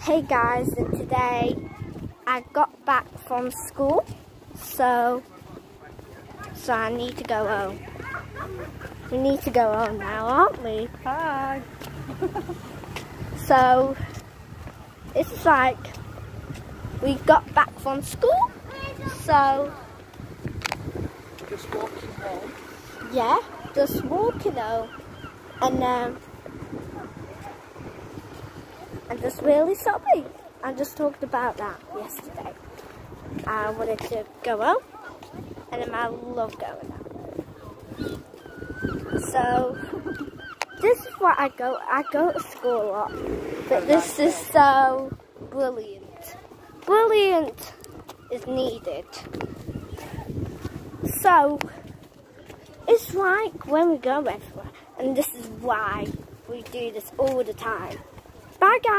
Hey guys, and today I got back from school, so so I need to go home. We need to go home now, aren't we? Hi. So it's like we got back from school, so Just walking home. yeah, just walking home, and um, I'm just really sorry. I just talked about that yesterday. I wanted to go out, and I love going out. So this is why I go. I go to school a lot, but this is so brilliant. Brilliant is needed. So it's like when we go everywhere, and this is why we do this all the time. Bye, guys.